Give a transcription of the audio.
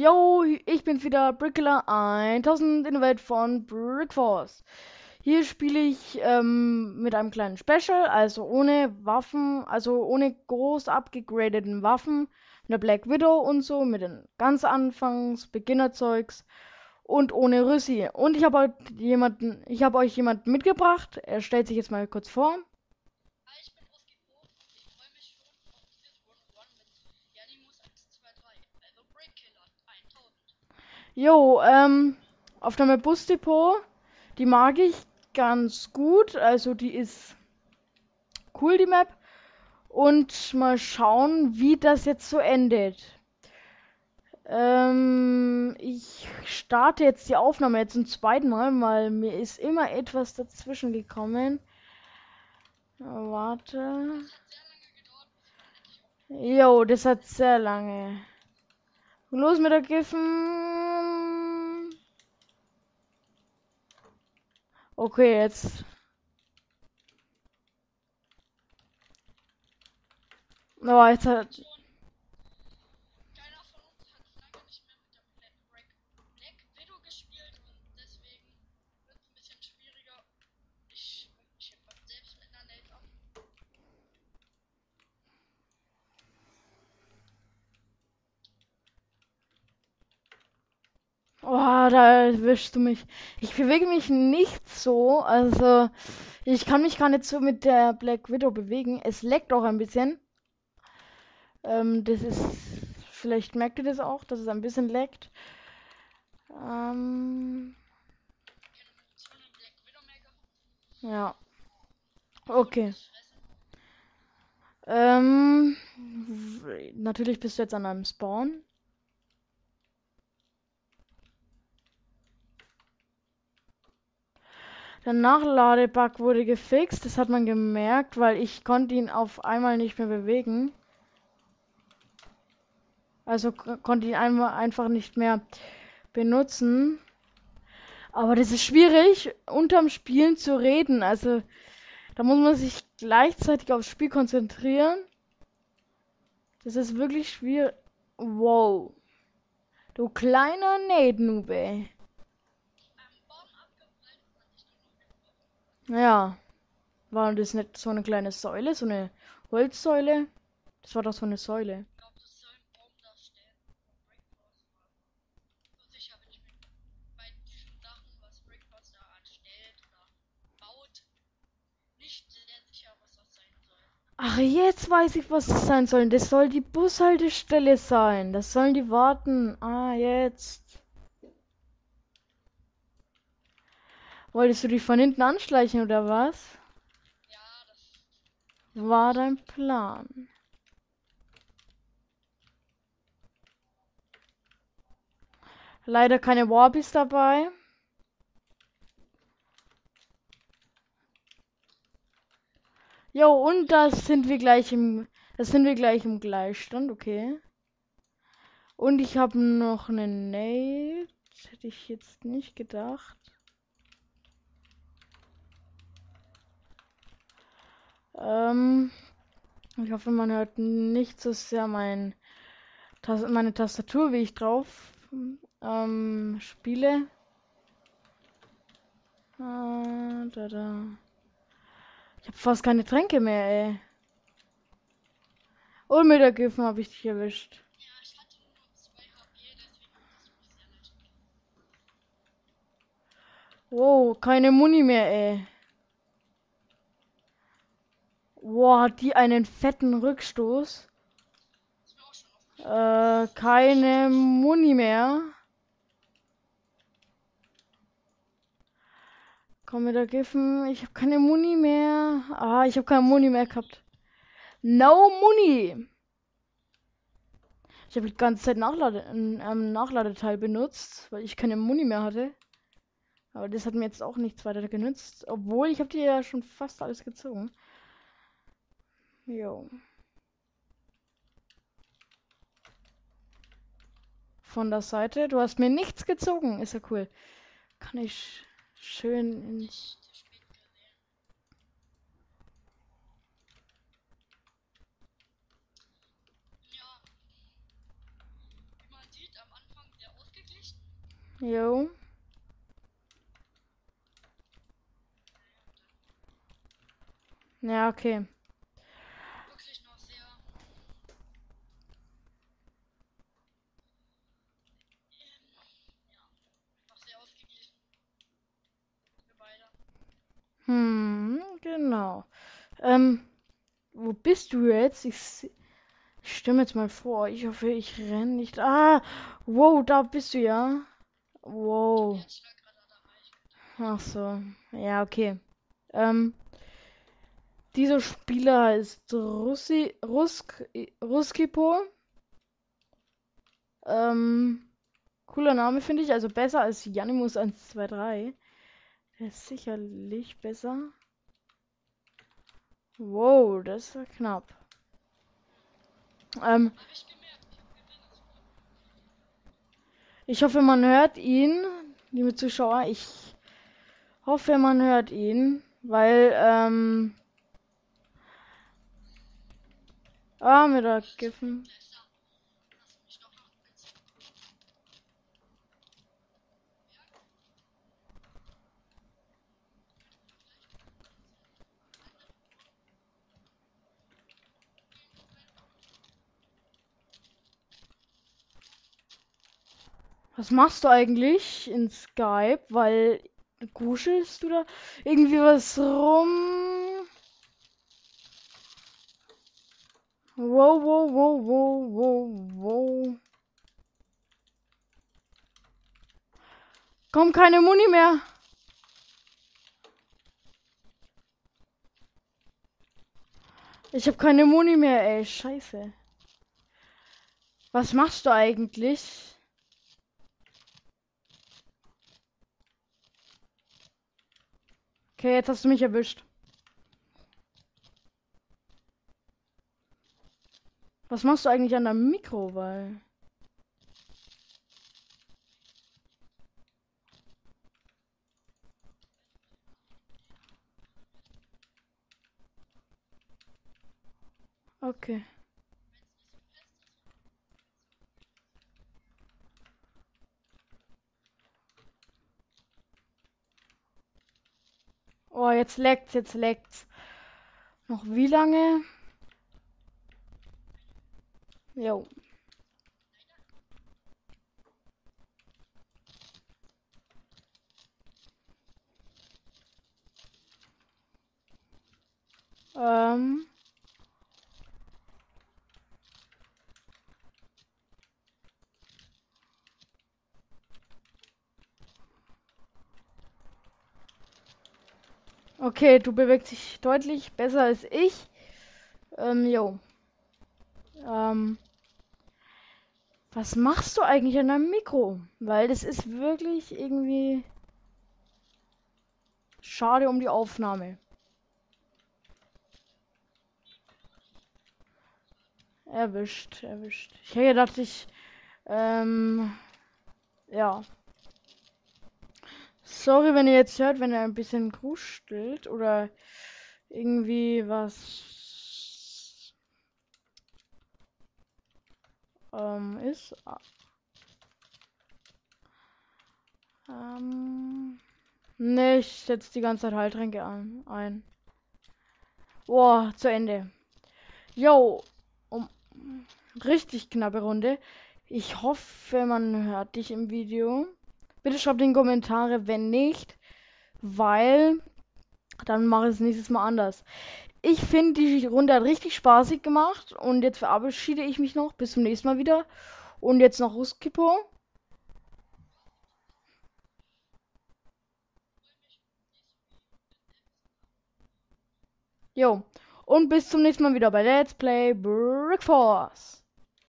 Yo, ich bin's wieder, Brickler 1000 in der Welt von Brickforce. Hier spiele ich ähm, mit einem kleinen Special, also ohne Waffen, also ohne groß abgegradeten Waffen, mit der Black Widow und so, mit den ganz Anfangs Beginnerzeugs und ohne Rüssi. Und ich habe jemanden, ich habe euch jemanden mitgebracht. Er stellt sich jetzt mal kurz vor. Hi, ich bin Oski Po. Ich freue mich schon auf dieses One mit Janimus 123, also Breakkiller 1000. Jo, ähm, auf der Map Busdepot, die mag ich ganz gut. Also die ist cool, die Map. Und mal schauen, wie das jetzt so endet. Ähm, ich starte jetzt die Aufnahme jetzt zum zweiten Mal, weil mir ist immer etwas dazwischen gekommen. Warte. Jo, das hat sehr lange. Los mit der Giffen. Okay, jetzt. Oh, jetzt hat. Da erwischst du mich. Ich bewege mich nicht so. Also, ich kann mich gar nicht so mit der Black Widow bewegen. Es leckt auch ein bisschen. Ähm, das ist. Vielleicht merkt ihr das auch, dass es ein bisschen leckt. Ähm, ja. Okay. Ähm, natürlich bist du jetzt an einem Spawn. Der Nachladebug wurde gefixt, das hat man gemerkt, weil ich konnte ihn auf einmal nicht mehr bewegen. Also konnte ihn einmal einfach nicht mehr benutzen. Aber das ist schwierig, unterm Spielen zu reden. Also da muss man sich gleichzeitig aufs Spiel konzentrieren. Das ist wirklich schwierig. Wow. Du kleiner Nade-Noob, ey. Am Baum abgeprallt und man sich nur noch Ja. War das nicht so eine kleine Säule, so eine Holzsäule? Das war doch so eine Säule. Ach, jetzt weiß ich, was das sein soll. Das soll die Bushaltestelle sein. Das sollen die warten. Ah, jetzt. Wolltest du dich von hinten anschleichen oder was? Ja, das War dein Plan. Leider keine Warbys dabei. Jo, und das sind wir gleich im, das sind wir gleich im Gleichstand, okay. Und ich habe noch eine Nate. Hätte ich jetzt nicht gedacht. Ähm, ich hoffe, man hört nicht so sehr mein, meine Tastatur, wie ich drauf ähm, spiele. Ah, da, da. Ich habe fast keine Tränke mehr, ey. Und mit der Giffen habe ich dich erwischt. Ja, ich hatte nur 2 HP, deswegen hat es mich sehr leicht getroffen. Wow, keine Muni mehr, ey. Wow, hat die einen fetten Rückstoß? Äh, keine Muni mehr. Komm mit der Giffen. Ich habe keine Muni mehr. Ah, ich habe keine Muni mehr gehabt. No Muni. Ich habe die ganze Zeit Nachlade, ähm, Nachladeteil benutzt, weil ich keine Muni mehr hatte. Aber das hat mir jetzt auch nichts weiter genützt. Obwohl, ich habe dir ja schon fast alles gezogen. Jo. Von der Seite. Du hast mir nichts gezogen. Ist ja cool. Kann ich schön in. Nicht zu spät gesehen. Ja. Wie man sieht, am Anfang Jo. Ja, okay. Wirklich noch sehr. Ähm, ja, noch sehr ausgeglichen. Wir beide. Hm, genau. Ähm, wo bist du jetzt? Ich, ich stimme jetzt mal vor. Ich hoffe, ich renne nicht. Ah, wow, da bist du ja. Wow. Ach so. Ja, okay. Ähm, dieser Spieler ist Russi, Rusk, Ruskipo. Ähm, cooler Name finde ich. Also besser als Janimus 123. Der ist sicherlich besser. Wow, das war knapp. Ähm, ich hoffe, man hört ihn, liebe Zuschauer. Ich hoffe, man hört ihn, weil, ähm, ah, mit der Giffen. besser. Lass mich doch noch eins. Was machst du eigentlich in Skype? Weil kuschelst du da irgendwie was rum? Wow, wow, wow, wow, wow, wow. Komm, keine Muni mehr. Ich habe keine Muni mehr, ey. Scheiße. Was machst du eigentlich? Okay, jetzt hast du mich erwischt. Was machst du eigentlich an der Mikro, weil? Okay. Oh, jetzt leckt's, jetzt leckt's. Noch wie lange? Jo. Ähm. Okay, du bewegst dich deutlich besser als ich. Ähm, jo. Ähm. Was machst du eigentlich an deinem Mikro? Weil das ist wirklich irgendwie schade um die Aufnahme. Erwischt, erwischt. Ich hätte gedacht, ich, ähm, ja. Sorry, wenn ihr jetzt hört, wenn er ein bisschen krustelt oder irgendwie was ähm, ist. Ah. Ähm, ne, ich setze die ganze Zeit Heiltränke an, ein. Boah, zu Ende. Jo, um richtig knappe Runde. Ich hoffe, man hört dich im Video. Bitte schreibt in die Kommentare, wenn nicht, weil dann mache ich es nächstes Mal anders. Ich finde, die Runde hat richtig spaßig gemacht und jetzt verabschiede ich mich noch. Bis zum nächsten Mal wieder. Und jetzt noch Ruskipo. Jo. Und bis zum nächsten Mal wieder bei Let's Play Brick Force.